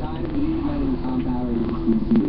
by the Tom Power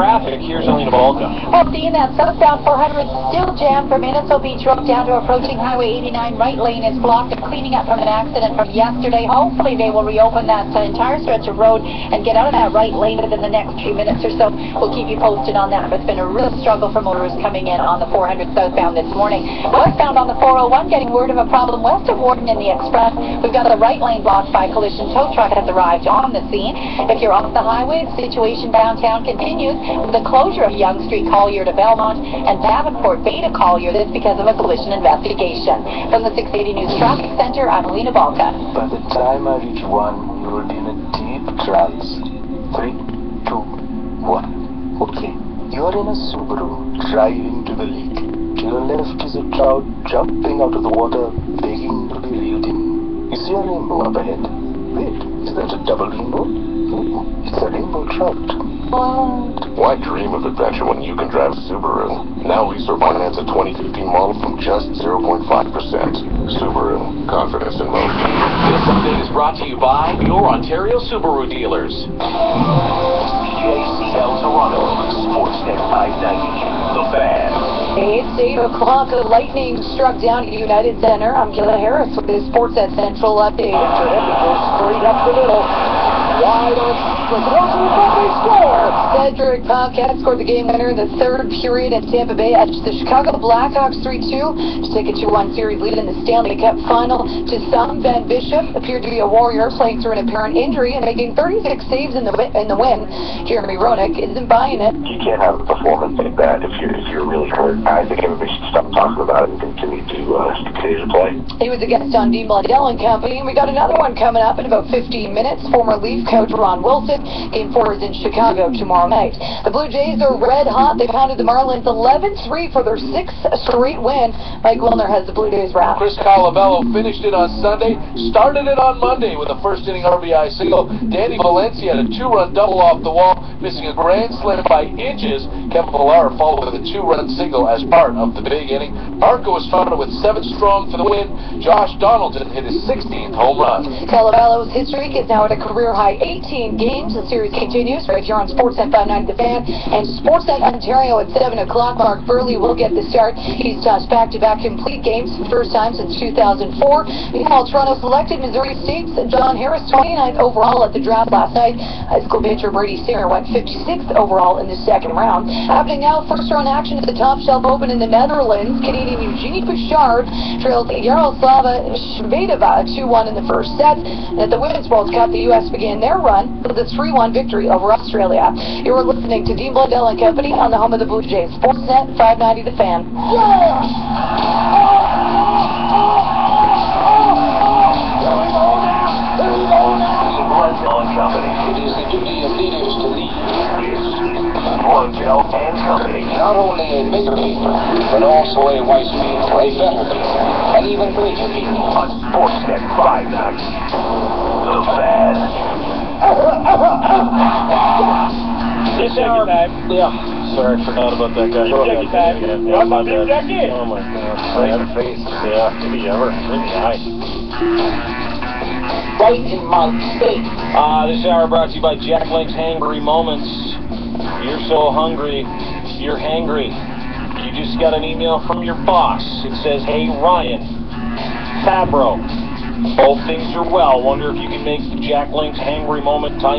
crowd. Traffic, here's Alina Balka. Seeing that southbound 400 still jammed from Innisfil Beach Road down to approaching Highway 89. Right lane is blocked. They're cleaning up from an accident from yesterday. Hopefully they will reopen that uh, entire stretch of road and get out of that right lane within the next few minutes or so. We'll keep you posted on that. But it's been a real struggle for motorists coming in on the 400 southbound this morning. Westbound on the 401 getting word of a problem west of Warden in the Express. We've got the right lane blocked by collision. Tow truck has arrived on the scene. If you're off the highway, the situation downtown continues the closure of Yonge Street Collier to Belmont and Davenport to Collier. This because of a collision investigation. From the 680 News Traffic Center, I'm Alina Balka. By the time I reach one, you will be in a deep trance. Three, two, one. Okay. You are in a Subaru, driving to the lake. To your left is a trout jumping out of the water, begging to be reeled in. You see a rainbow up ahead. Wait, is that a double rainbow? Ooh, it's a rainbow trout. Why dream of adventure when you can drive a Subaru? Now lease or finance a 2015 model from just 0.5%. Subaru, confidence in motion. This update is brought to you by your Ontario Subaru dealers. CJCL Toronto, Sportsnet 590, The Fan. It's 8 o'clock. A lightning struck down at United Center. I'm Kayla Harris with the Sportsnet Central update. After it goes straight up the middle. Wide on with Washington they score. Cedric Paquette scored the game winner in the third period at Tampa Bay at the Chicago Blackhawks 3-2 to take a 2-1 series lead in the Stanley Cup final. To some, Ben Bishop appeared to be a warrior playing through an apparent injury and making 36 saves in the win. In the win. Jeremy Roenick isn't buying it. You can't have a performance like that if you're, if you're really hurt. I think everybody should stop talking about it and continue to, uh, continue to play. He was a guest on Dean Blundell and Company, and we got another one coming up in about 15 minutes. Former Leaf coach Ron Wilson. Game four is in Chicago tomorrow night. The Blue Jays are red hot. They pounded the Marlins 11-3 for their sixth straight win. Mike Wilner has the Blue Jays wrapped. Chris Colabello finished it on Sunday, started it on Monday with a first inning RBI single. Danny Valencia had a two-run double off the wall, missing a grand slam by inches. Kevin Pillar followed with a two-run single as part of the big inning. Arco was founded with seven strong for the win. Josh Donaldson hit his 16th home run. Colabello's hit streak is now at a career high 18 games. The series continues right here on Sportsnet 590 The Fan and Sportsnet Ontario at 7 o'clock. Mark Buehrle will get the start. He's tossed back-to-back complete games for the first time since 2004. Meanwhile, Toronto selected Missouri State's Jon Harris 29th overall at the draft last night. High school pitcher Brady Singer went 56th overall in the second round. Happening now, first round action at the Topshelf Open in the Netherlands. Canadian Eugenie Bouchard trails Yaroslava Shvedova 2-1 in the first set. And at the Women's World Cup, the U.S. began their run with a 3-1 victory over Australia. You're listening to Dean Blundell and Company on the home of the Blue Jays. Sportsnet 590 The Fan. Blundell Blundell and Company. Not only a bigger leader, but also a wiser leader, a better leader, an even greater leader. On Sportsnet 590. The Fan. This hour. Yeah. Sorry, I forgot about that guy. Go ahead. Yeah, yeah, my bad. Oh my god. Right face. Yeah, did he ever? Right in the. Right in my face. Uh, this hour brought to you by Jack Link's Hangry Moments. You're so hungry, you're hangry. You just got an email from your boss. It says, Hey Ryan, Fabro, both things are well. Wonder if you can make the Jack Link's Hangry Moment tie